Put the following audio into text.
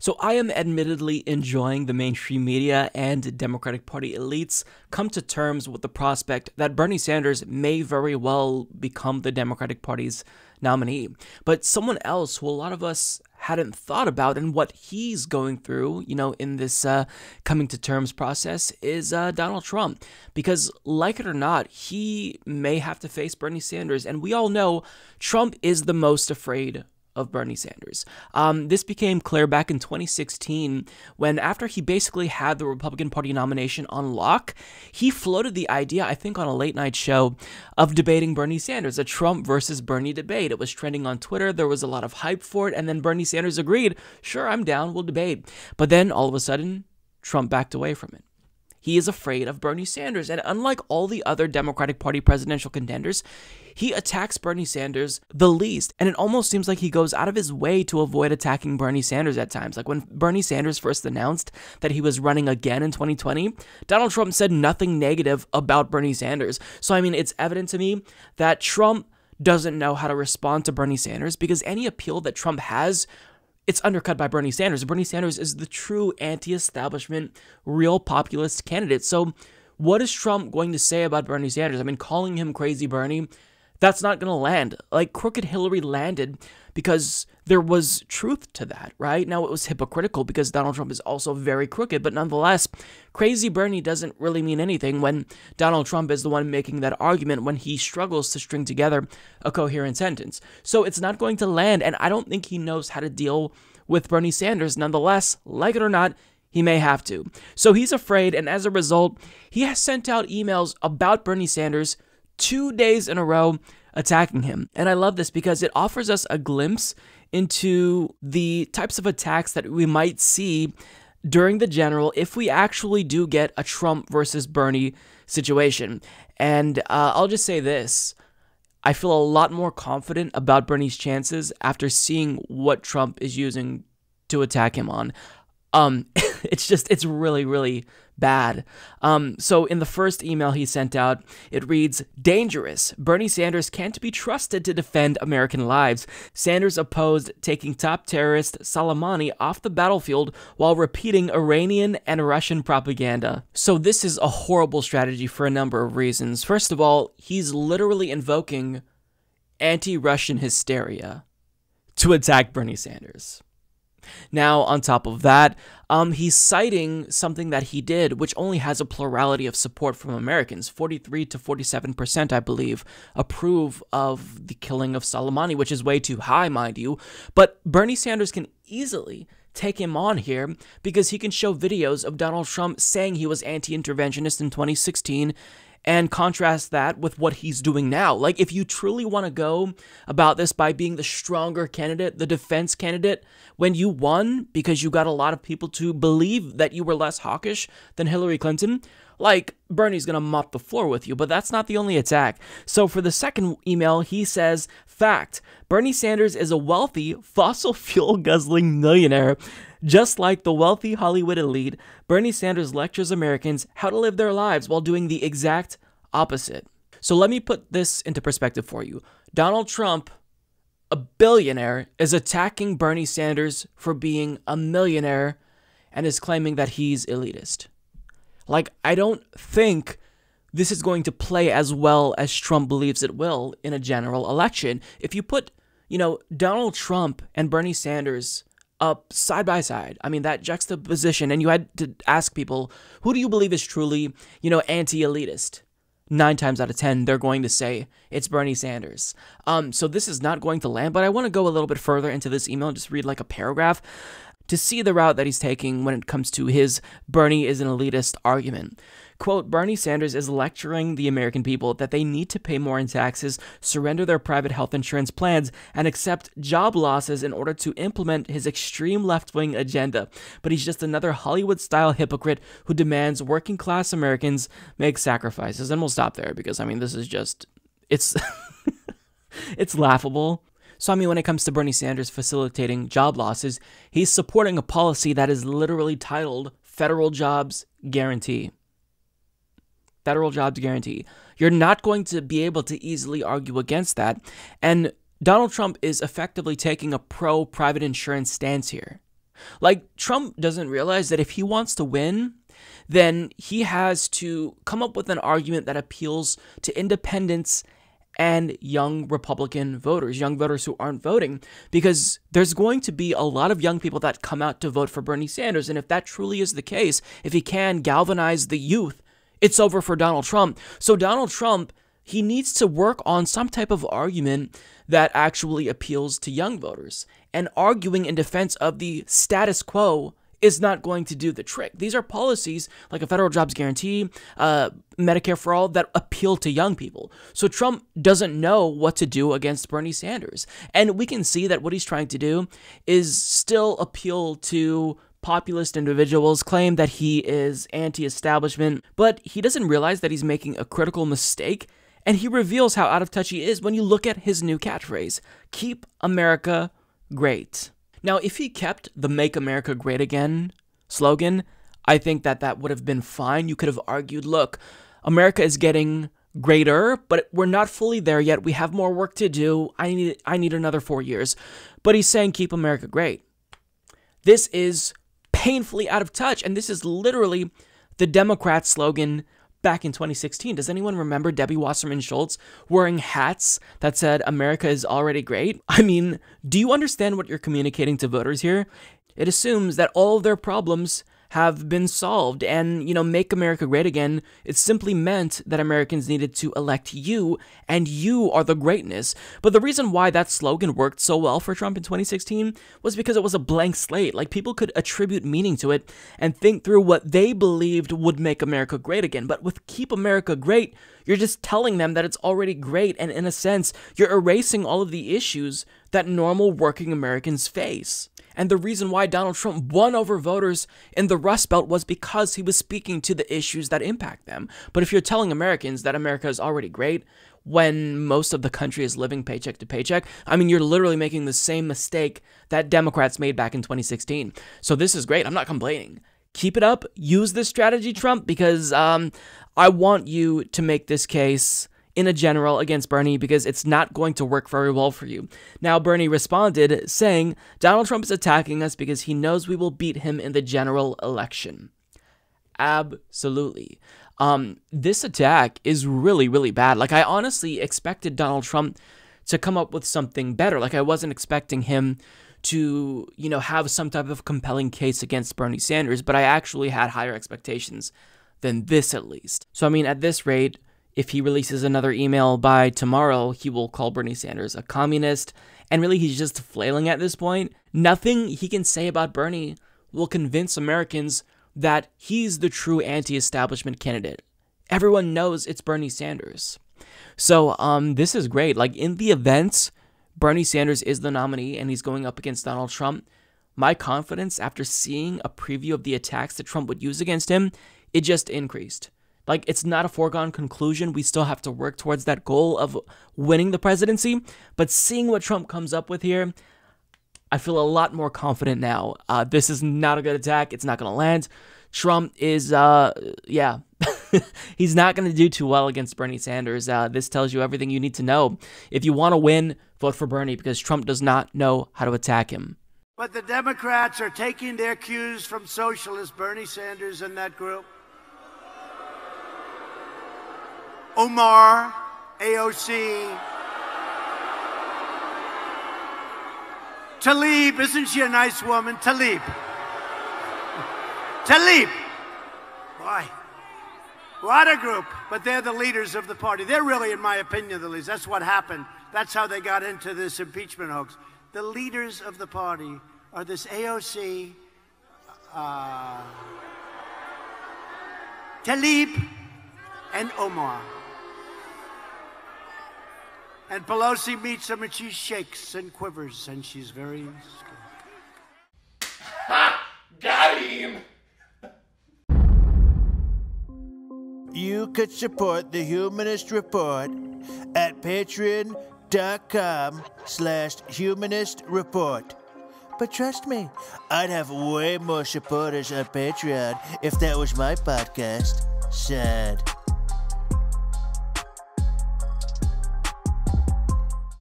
So I am admittedly enjoying the mainstream media and Democratic Party elites come to terms with the prospect that Bernie Sanders may very well become the Democratic Party's nominee. But someone else who a lot of us hadn't thought about and what he's going through, you know, in this uh, coming to terms process is uh, Donald Trump. Because, like it or not, he may have to face Bernie Sanders. And we all know Trump is the most afraid of Bernie Sanders. Um, this became clear back in 2016 when, after he basically had the Republican Party nomination on lock, he floated the idea, I think on a late night show, of debating Bernie Sanders, a Trump versus Bernie debate. It was trending on Twitter, there was a lot of hype for it, and then Bernie Sanders agreed, sure, I'm down, we'll debate. But then all of a sudden, Trump backed away from it. He is afraid of Bernie Sanders. And unlike all the other Democratic Party presidential contenders, he attacks Bernie Sanders the least. And it almost seems like he goes out of his way to avoid attacking Bernie Sanders at times. Like when Bernie Sanders first announced that he was running again in 2020, Donald Trump said nothing negative about Bernie Sanders. So, I mean, it's evident to me that Trump doesn't know how to respond to Bernie Sanders because any appeal that Trump has it's undercut by Bernie Sanders. Bernie Sanders is the true anti establishment, real populist candidate. So, what is Trump going to say about Bernie Sanders? I mean, calling him crazy Bernie, that's not going to land. Like, crooked Hillary landed because there was truth to that, right? Now it was hypocritical because Donald Trump is also very crooked, but nonetheless, crazy Bernie doesn't really mean anything when Donald Trump is the one making that argument when he struggles to string together a coherent sentence. So it's not going to land, and I don't think he knows how to deal with Bernie Sanders. Nonetheless, like it or not, he may have to. So he's afraid, and as a result, he has sent out emails about Bernie Sanders two days in a row attacking him. And I love this because it offers us a glimpse into the types of attacks that we might see during the general if we actually do get a Trump versus Bernie situation. And uh, I'll just say this. I feel a lot more confident about Bernie's chances after seeing what Trump is using to attack him on. Um, it's just, it's really, really bad. Um, so in the first email he sent out, it reads Dangerous. Bernie Sanders can't be trusted to defend American lives. Sanders opposed taking top terrorist Soleimani off the battlefield while repeating Iranian and Russian propaganda. So this is a horrible strategy for a number of reasons. First of all, he's literally invoking anti Russian hysteria to attack Bernie Sanders. Now, on top of that, um, he's citing something that he did, which only has a plurality of support from Americans. 43 to 47%, I believe, approve of the killing of Soleimani, which is way too high, mind you. But Bernie Sanders can easily take him on here because he can show videos of Donald Trump saying he was anti interventionist in 2016 and contrast that with what he's doing now. Like, if you truly want to go about this by being the stronger candidate, the defense candidate, when you won because you got a lot of people to believe that you were less hawkish than Hillary Clinton, like Bernie's gonna mop the floor with you, but that's not the only attack. So for the second email, he says, Fact Bernie Sanders is a wealthy, fossil fuel guzzling millionaire just like the wealthy Hollywood elite, Bernie Sanders lectures Americans how to live their lives while doing the exact opposite. So let me put this into perspective for you. Donald Trump, a billionaire, is attacking Bernie Sanders for being a millionaire and is claiming that he's elitist. Like, I don't think this is going to play as well as Trump believes it will in a general election. If you put, you know, Donald Trump and Bernie Sanders up side by side. I mean, that juxtaposition, and you had to ask people, who do you believe is truly, you know, anti elitist? Nine times out of ten, they're going to say it's Bernie Sanders. Um, so this is not going to land, but I want to go a little bit further into this email and just read like a paragraph to see the route that he's taking when it comes to his Bernie is an elitist argument. Quote, Bernie Sanders is lecturing the American people that they need to pay more in taxes, surrender their private health insurance plans, and accept job losses in order to implement his extreme left wing agenda. But he's just another Hollywood style hypocrite who demands working class Americans make sacrifices. And we'll stop there because, I mean, this is just, it's. it's laughable. So, I mean, when it comes to Bernie Sanders facilitating job losses, he's supporting a policy that is literally titled Federal Jobs Guarantee federal jobs guarantee. You're not going to be able to easily argue against that. And Donald Trump is effectively taking a pro private insurance stance here. Like, Trump doesn't realize that if he wants to win, then he has to come up with an argument that appeals to independents and young Republican voters, young voters who aren't voting, because there's going to be a lot of young people that come out to vote for Bernie Sanders. And if that truly is the case, if he can galvanize the youth, it's over for Donald Trump. So, Donald Trump, he needs to work on some type of argument that actually appeals to young voters. And arguing in defense of the status quo is not going to do the trick. These are policies like a federal jobs guarantee, uh, Medicare for all that appeal to young people. So Trump doesn't know what to do against Bernie Sanders. And we can see that what he's trying to do is still appeal to populist individuals, claim that he is anti establishment, but he doesn't realize that he's making a critical mistake. And he reveals how out of touch he is when you look at his new catchphrase Keep America Great. Now, if he kept the Make America Great Again slogan, I think that that would have been fine. You could have argued, look, America is getting greater, but we're not fully there yet. We have more work to do. I need I need another 4 years. But he's saying keep America great. This is painfully out of touch and this is literally the Democrat slogan back in 2016. Does anyone remember Debbie Wasserman Schultz wearing hats that said America is already great? I mean, do you understand what you're communicating to voters here? It assumes that all of their problems have been solved. And, you know, Make America Great Again, it simply meant that Americans needed to elect you, and you are the greatness. But the reason why that slogan worked so well for Trump in 2016 was because it was a blank slate. Like, people could attribute meaning to it and think through what they believed would make America great again. But with Keep America Great, you're just telling them that it's already great, and in a sense, you're erasing all of the issues that normal working Americans face. And the reason why Donald Trump won over voters in the Rust Belt was because he was speaking to the issues that impact them. But if you're telling Americans that America is already great, when most of the country is living paycheck to paycheck. I mean, you're literally making the same mistake that Democrats made back in 2016. So this is great. I'm not complaining. Keep it up. Use this strategy, Trump, because um, I want you to make this case in a general against Bernie because it's not going to work very well for you. Now, Bernie responded saying, Donald Trump is attacking us because he knows we will beat him in the general election. Absolutely. Um, this attack is really, really bad. Like, I honestly expected Donald Trump to come up with something better. Like, I wasn't expecting him to, you know, have some type of compelling case against Bernie Sanders, but I actually had higher expectations than this at least. So, I mean, at this rate, if he releases another email by tomorrow, he will call Bernie Sanders a communist. And really, he's just flailing at this point. Nothing he can say about Bernie will convince Americans that he's the true anti establishment candidate. Everyone knows it's Bernie Sanders. So, um, this is great. Like, in the event Bernie Sanders is the nominee and he's going up against Donald Trump, my confidence after seeing a preview of the attacks that Trump would use against him, it just increased. Like, it's not a foregone conclusion. We still have to work towards that goal of winning the presidency. But seeing what Trump comes up with here, I feel a lot more confident now. Uh, this is not a good attack. It's not going to land. Trump is, uh, yeah, he's not going to do too well against Bernie Sanders. Uh, this tells you everything you need to know. If you want to win, vote for Bernie because Trump does not know how to attack him. But the Democrats are taking their cues from socialist Bernie Sanders and that group. Omar, AOC. Talib, isn't she a nice woman? Tlaib. Tlaib. Why? What a group. But they're the leaders of the party. They're really, in my opinion, the leaders. That's what happened. That's how they got into this impeachment hoax. The leaders of the party are this AOC, uh, Tlaib, and Omar. And Pelosi meets him and she shakes and quivers and she's very scared. Ha! Got him! You could support the Humanist Report at patreon.com slash humanist report. But trust me, I'd have way more supporters on Patreon if that was my podcast. Sad.